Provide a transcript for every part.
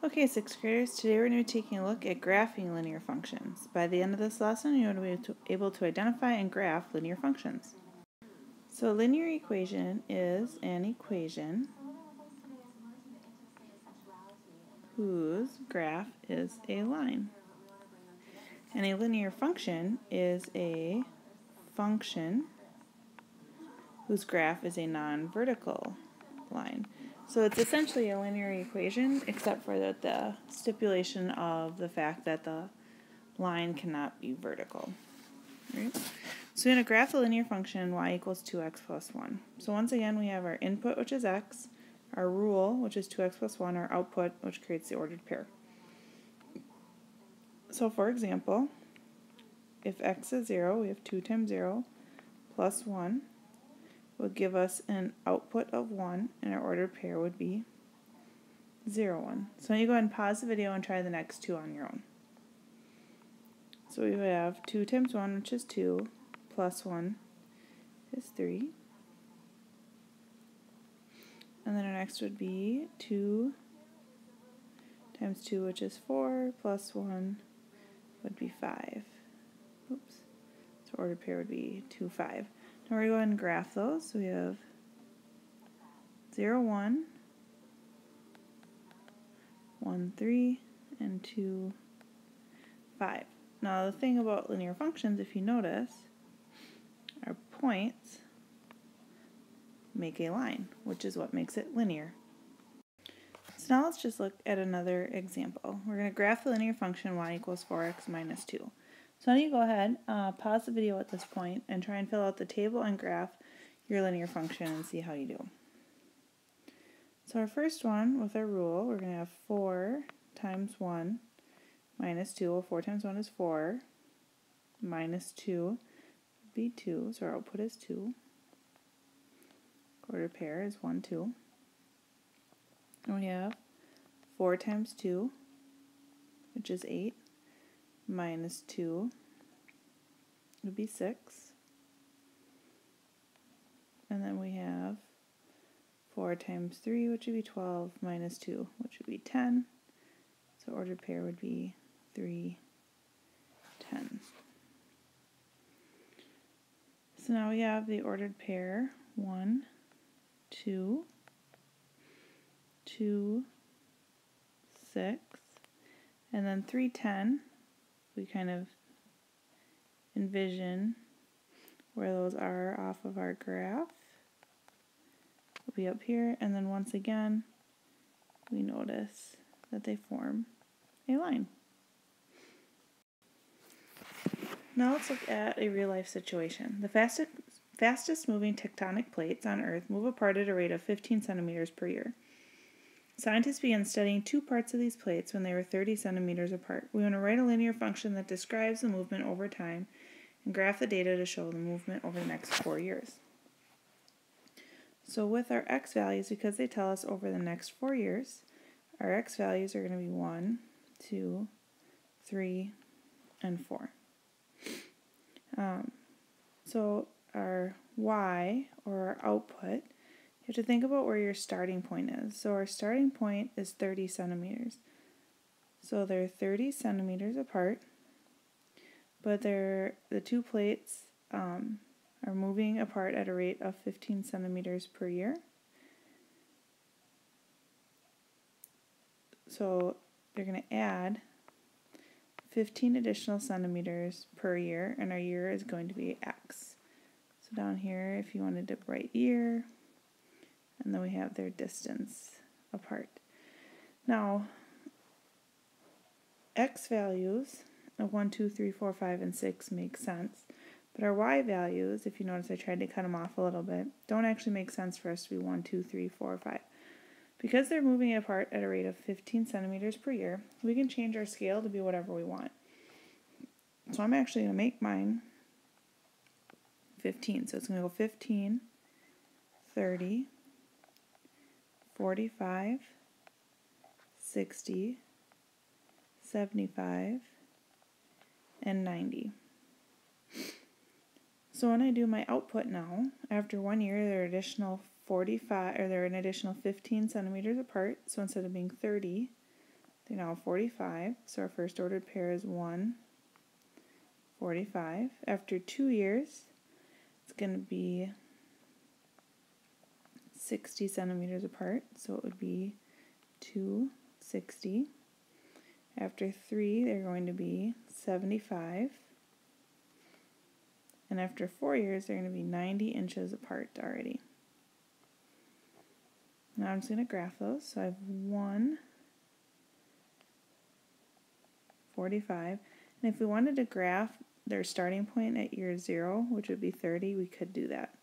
Okay, sixth graders, today we're going to be taking a look at graphing linear functions. By the end of this lesson, you're going to be able to identify and graph linear functions. So a linear equation is an equation whose graph is a line. And a linear function is a function whose graph is a non-vertical line. So it's essentially a linear equation, except for the, the stipulation of the fact that the line cannot be vertical. Right? So we're going to graph the linear function y equals 2x plus 1. So once again, we have our input, which is x, our rule, which is 2x plus 1, our output, which creates the ordered pair. So for example, if x is 0, we have 2 times 0 plus 1 would give us an output of 1, and our ordered pair would be 0, 1. So now you go ahead and pause the video and try the next two on your own. So we have 2 times 1, which is 2, plus 1 is 3. And then our next would be 2 times 2, which is 4, plus 1 would be 5. Oops. So ordered pair would be 2, 5. Now we're going to go and graph those. So we have 0, 1, 1, 3, and 2, 5. Now the thing about linear functions, if you notice, our points make a line, which is what makes it linear. So now let's just look at another example. We're going to graph the linear function y equals 4x minus 2. So now you go ahead, uh, pause the video at this point, and try and fill out the table and graph your linear function and see how you do. So our first one, with our rule, we're going to have 4 times 1 minus 2. Well, 4 times 1 is 4. Minus 2 would be 2, so our output is 2. Ordered pair is 1, 2. And we have 4 times 2, which is 8 minus 2 would be 6. And then we have 4 times 3, which would be 12, minus 2, which would be 10. So ordered pair would be 3, 10. So now we have the ordered pair 1, 2, 2, 6, and then 3, 10 we kind of envision where those are off of our graph. Will be up here, and then once again, we notice that they form a line. Now let's look at a real life situation. The fastest, fastest moving tectonic plates on Earth move apart at a rate of 15 centimeters per year. Scientists began studying two parts of these plates when they were 30 centimeters apart. We want to write a linear function that describes the movement over time and graph the data to show the movement over the next four years. So with our x values, because they tell us over the next four years, our x values are going to be 1, 2, 3, and 4. Um, so our y, or our output, have to think about where your starting point is. So our starting point is 30 centimeters. So they're 30 centimeters apart, but they're the two plates um, are moving apart at a rate of 15 centimeters per year. So they're going to add 15 additional centimeters per year, and our year is going to be x. So down here, if you wanted to write year, and then we have their distance apart. Now, x values of 1, 2, 3, 4, 5, and 6 make sense, but our y values, if you notice I tried to cut them off a little bit, don't actually make sense for us to be 1, 2, 3, 4, 5. Because they're moving apart at a rate of 15 centimeters per year, we can change our scale to be whatever we want. So I'm actually going to make mine 15. So it's going to go 15, 30, 45, 60, 75, and 90. So when I do my output now, after one year, they're additional 45, or they're an additional 15 centimeters apart. So instead of being 30, They're now 45, so our first ordered pair is 1, 45. After two years, it's going to be 60 centimeters apart, so it would be 260. After three, they're going to be 75. And after four years, they're going to be 90 inches apart already. Now I'm just going to graph those. So I have 1, 45. And if we wanted to graph their starting point at year 0, which would be 30, we could do that.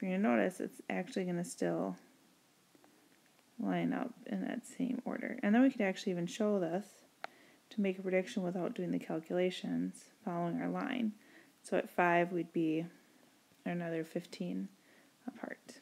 You're going to notice it's actually going to still line up in that same order. And then we could actually even show this to make a prediction without doing the calculations following our line. So at 5 we'd be another 15 apart.